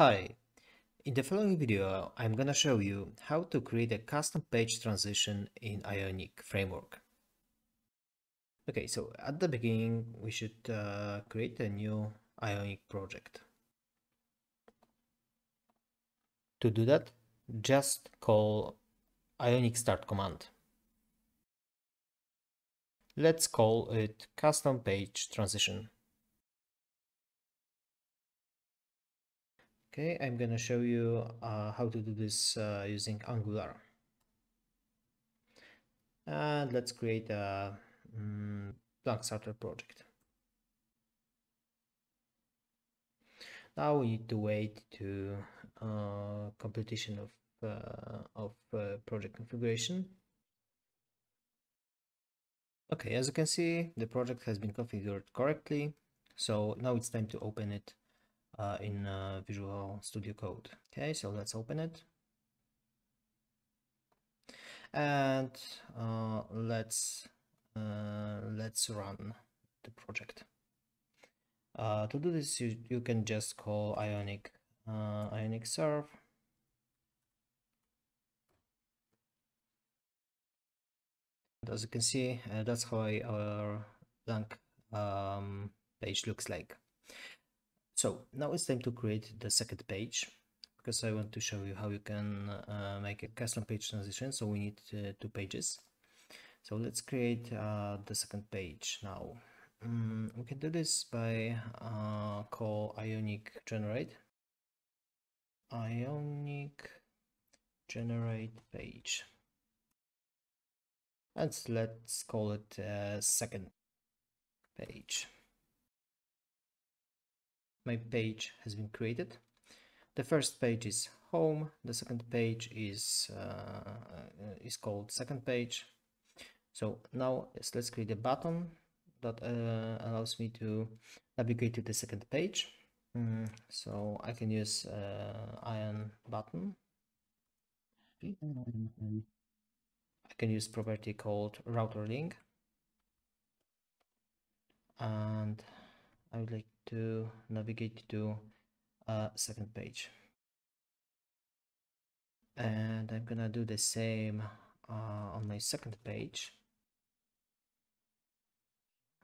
Hi, in the following video I'm gonna show you how to create a custom page transition in Ionic framework. Okay, so at the beginning we should uh, create a new Ionic project. To do that, just call Ionic start command. Let's call it custom page transition. Okay, I'm gonna show you uh, how to do this uh, using Angular. And let's create a um, blank starter project. Now we need to wait to uh, completion of uh, of uh, project configuration. Okay, as you can see, the project has been configured correctly. So now it's time to open it uh, in uh, Visual Studio Code. Okay, so let's open it. And uh, let's uh, let's run the project. Uh, to do this, you, you can just call Ionic uh, Ionic serve. And as you can see, that's how our blank um, page looks like. So now it's time to create the second page because I want to show you how you can uh, make a custom page transition. So we need uh, two pages. So let's create uh, the second page now. Um, we can do this by uh, call ionic generate ionic generate page and let's call it uh, second page my page has been created. The first page is home, the second page is uh, is called second page. So now yes, let's create a button that uh, allows me to navigate to the second page. Mm, so I can use uh, ion button. I can use property called router link and I would like to navigate to a second page. And I'm gonna do the same uh, on my second page.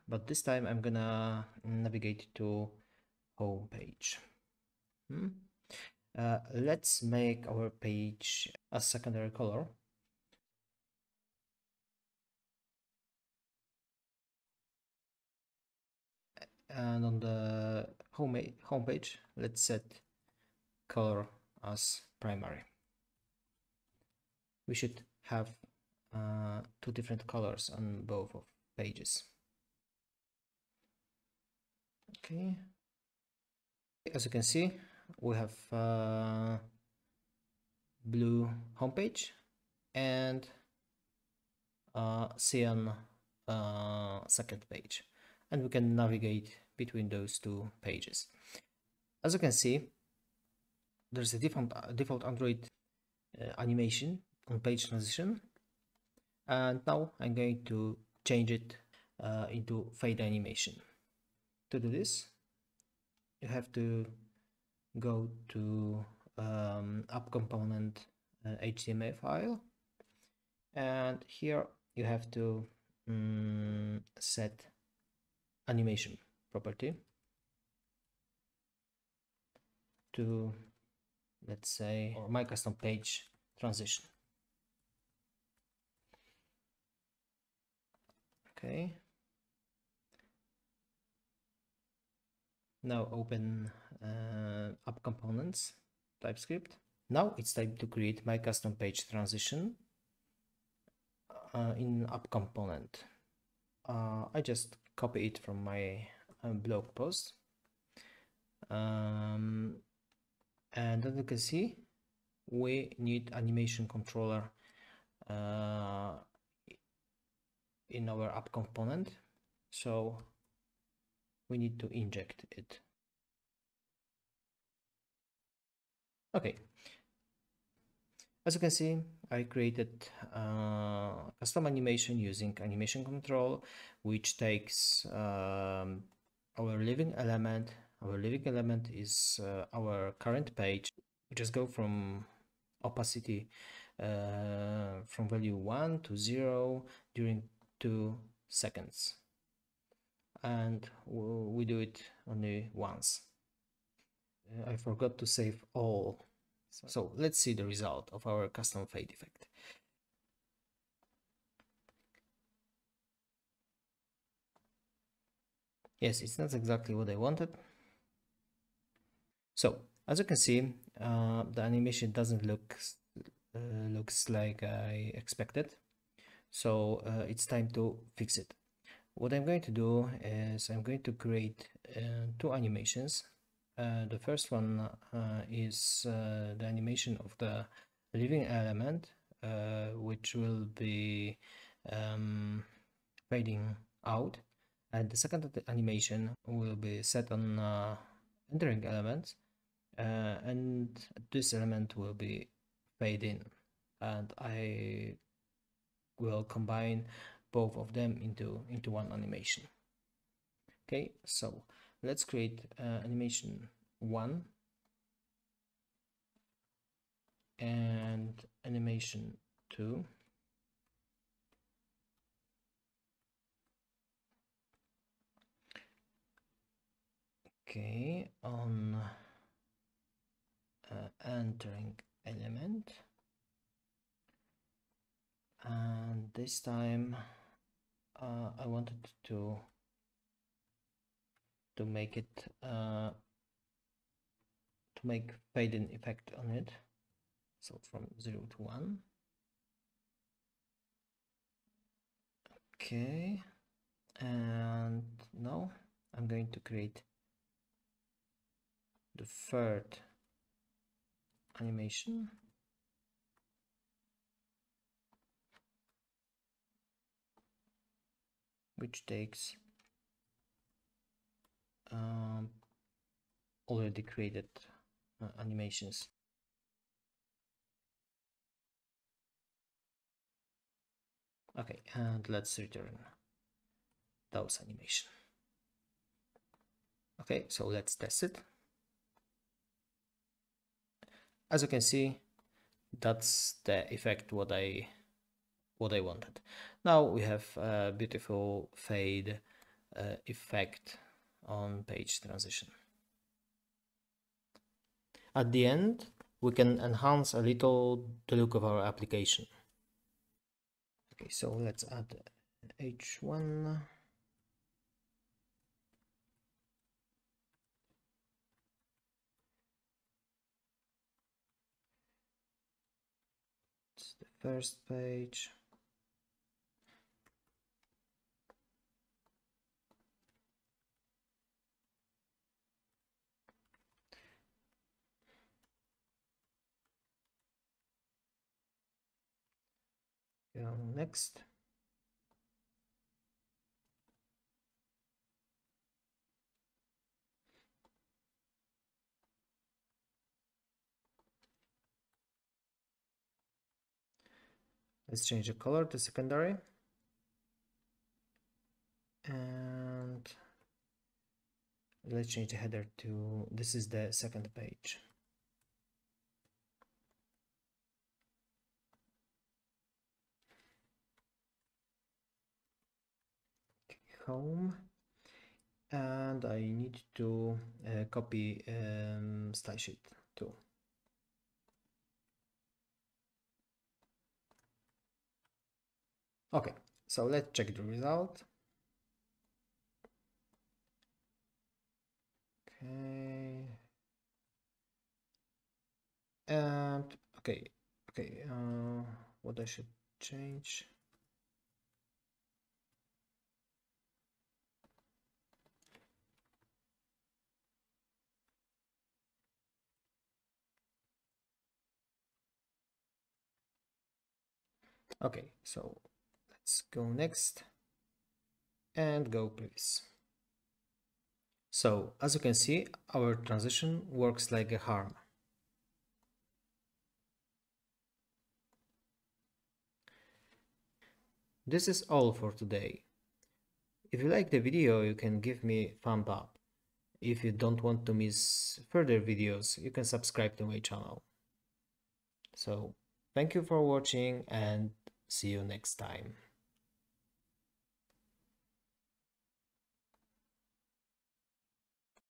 But this time I'm gonna navigate to home page. Hmm? uh, let's make our page a secondary color and on the home homepage let's set color as primary. We should have uh, two different colors on both of pages. Okay. As you can see we have uh, blue homepage and uh, cyan uh, second page. And we can navigate between those two pages. As you can see, there's a default, uh, default Android uh, animation on page transition and now I'm going to change it uh, into fade animation. To do this, you have to go to um, app component uh, HTML file and here you have to um, set animation property to let's say or my custom page transition. Okay. Now open uh, app components TypeScript. Now it's time to create my custom page transition uh, in app component. Uh, I just copy it from my blog post. Um, and as you can see we need animation controller uh, in our app component. So we need to inject it. Okay. As you can see, I created uh, custom animation using animation control, which takes um, our leaving element, our leaving element is uh, our current page. We just go from opacity uh, from value 1 to 0 during 2 seconds. And we do it only once. Uh, I forgot to save all. So, so let's see the result of our custom fade effect yes it's not exactly what I wanted. So as you can see uh, the animation doesn't look uh, looks like I expected. So uh, it's time to fix it. What I'm going to do is I'm going to create uh, two animations. Uh, the first one uh, is the animation of the leaving element which will be um, fading out and the second animation will be set on uh, entering elements uh, and this element will be fade in. And I will combine both of them into into one animation. Okay so let's create uh, animation 1 and animation 2 okay on uh, entering element. And this time uh, I wanted to to make it uh, to make fade in effect on it. So from 0 to 1 okay and now I'm going to create the third animation. Which takes um, already created uh, animations. Okay and let's return those animation. Okay so let's test it as you can see that's the effect what I what I wanted. Now we have a beautiful fade uh, effect on page transition. At the end we can enhance a little the look of our application. Okay so let's add h1 first page. Go next let's change the color to secondary. And let's change the header to this is the second page. Home. And I need to uh, copy um, style sheet too Okay, so let's check the result. Okay. And okay, okay, uh, what I should change? Okay, so Let's go next and go previous. So as you can see, our transition works like a harm. This is all for today. If you like the video, you can give me thumb up. if you don't want to miss further videos you can subscribe to my channel so thank you for watching and see you next time